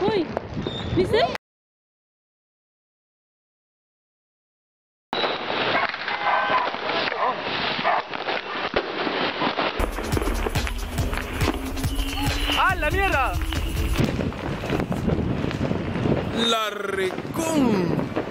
Uy, ¿viste? ¡Ah, la mierda! la recon.